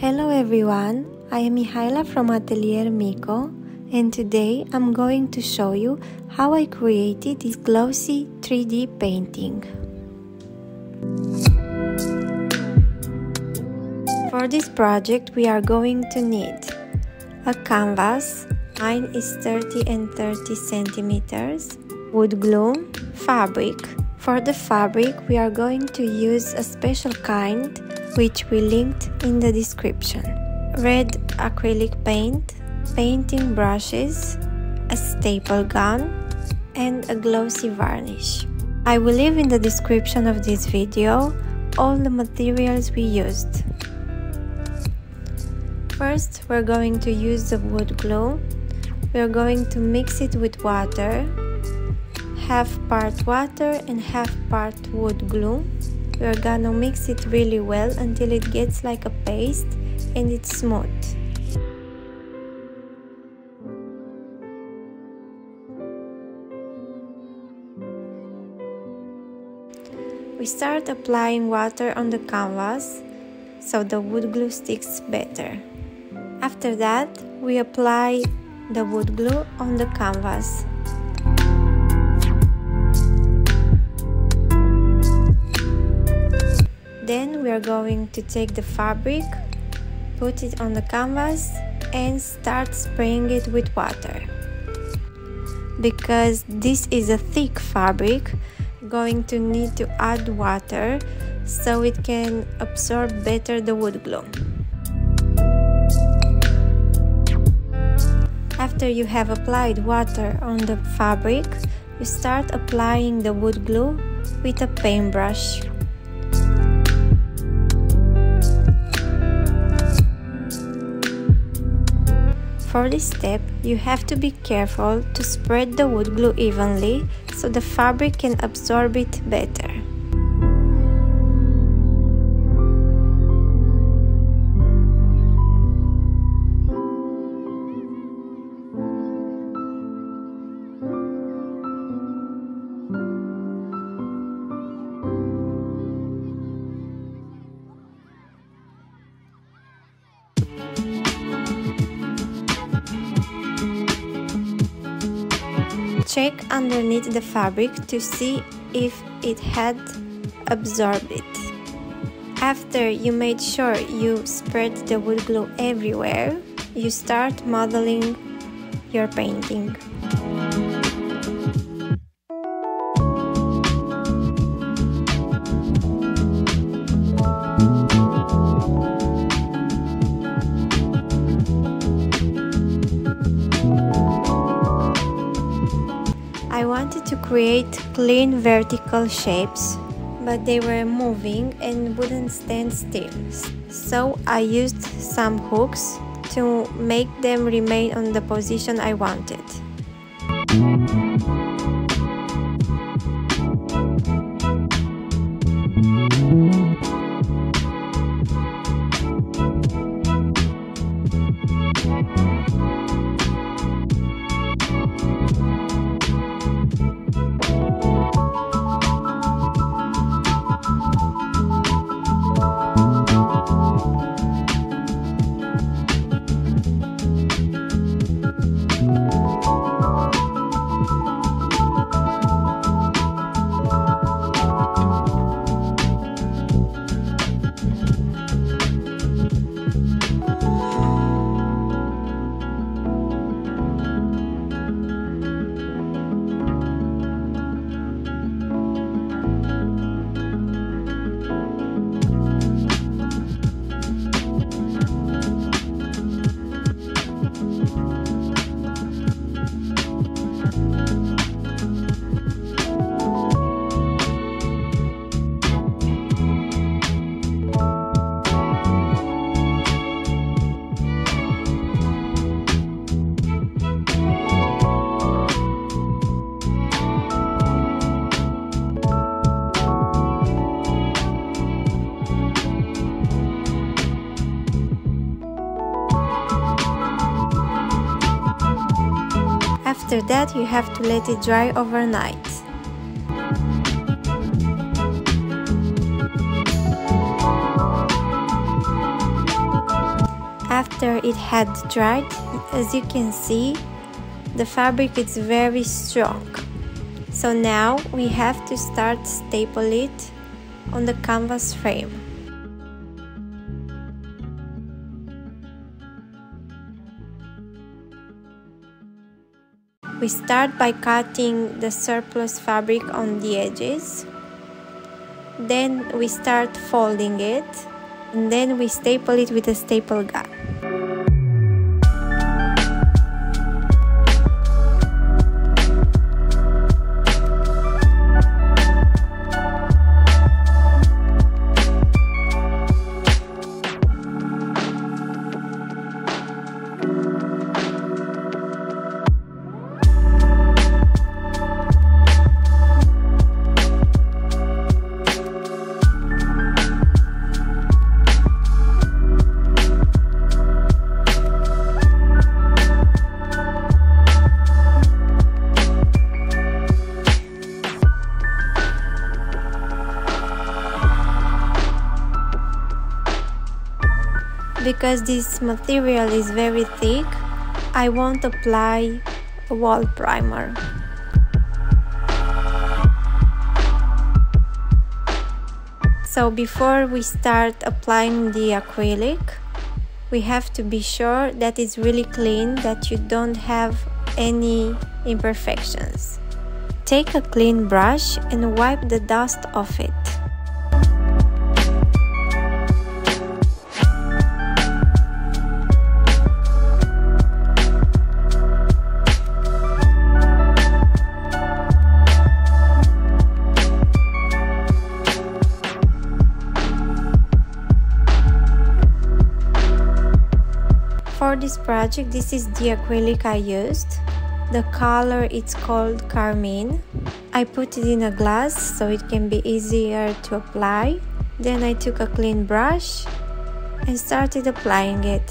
Hello everyone, I am Mihaela from Atelier Mico and today I'm going to show you how I created this glossy 3D painting. For this project we are going to need a canvas, mine is 30 and 30 centimeters, wood glue, fabric. For the fabric we are going to use a special kind which we linked in the description. Red acrylic paint, painting brushes, a staple gun, and a glossy varnish. I will leave in the description of this video all the materials we used. First, we're going to use the wood glue. We're going to mix it with water, half part water and half part wood glue we're gonna mix it really well until it gets like a paste and it's smooth. We start applying water on the canvas so the wood glue sticks better. After that, we apply the wood glue on the canvas. We are going to take the fabric, put it on the canvas and start spraying it with water. Because this is a thick fabric, going to need to add water so it can absorb better the wood glue. After you have applied water on the fabric, you start applying the wood glue with a paintbrush. For this step, you have to be careful to spread the wood glue evenly so the fabric can absorb it better. Check underneath the fabric to see if it had absorbed it. After you made sure you spread the wood glue everywhere, you start modeling your painting. I wanted to create clean vertical shapes, but they were moving and wouldn't stand still. So I used some hooks to make them remain on the position I wanted. After that you have to let it dry overnight. after it had dried as you can see the fabric is very strong so now we have to start staple it on the canvas frame We start by cutting the surplus fabric on the edges. Then we start folding it and then we staple it with a staple gun. Because this material is very thick I won't apply a wall primer. So before we start applying the acrylic we have to be sure that it's really clean that you don't have any imperfections. Take a clean brush and wipe the dust off it for this project this is the acrylic I used. The color it's called carmine. I put it in a glass so it can be easier to apply. Then I took a clean brush and started applying it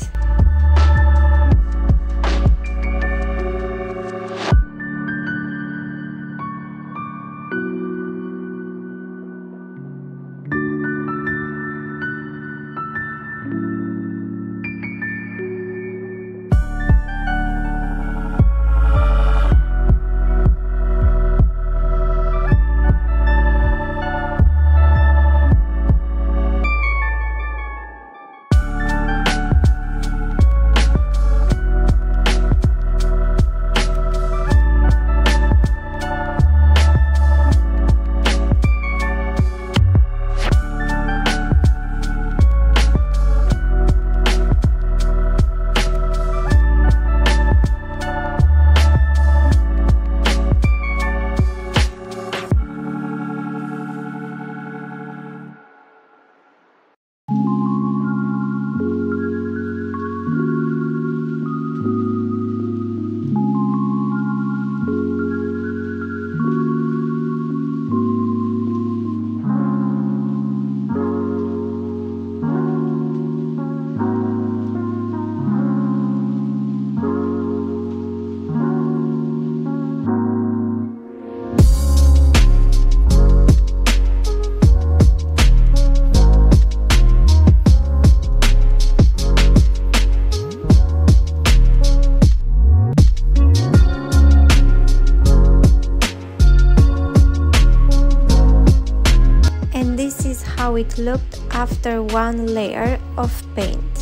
after one layer of paint.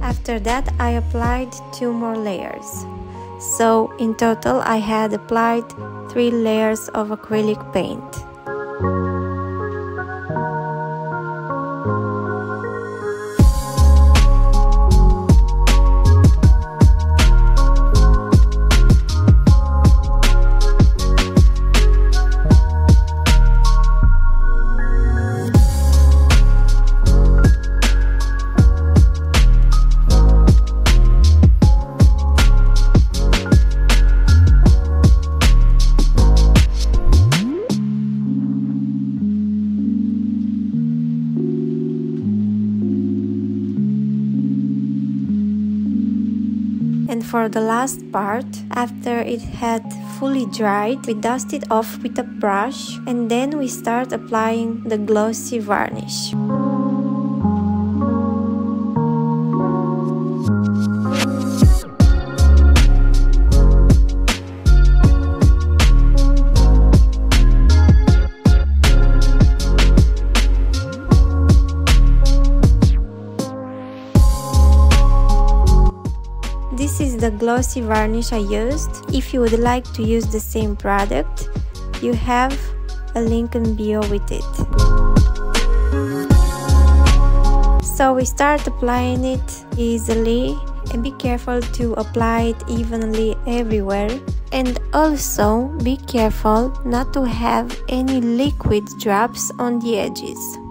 After that I applied two more layers. So in total I had applied three layers of acrylic paint. And for the last part, after it had fully dried, we dust it off with a brush and then we start applying the glossy varnish. Glossy varnish I used. If you would like to use the same product, you have a link in bio with it. So we start applying it easily and be careful to apply it evenly everywhere and also be careful not to have any liquid drops on the edges.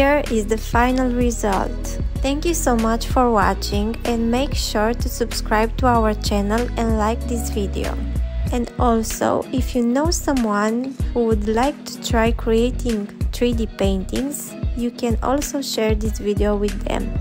Here is the final result. Thank you so much for watching and make sure to subscribe to our channel and like this video. And also, if you know someone who would like to try creating 3D paintings, you can also share this video with them.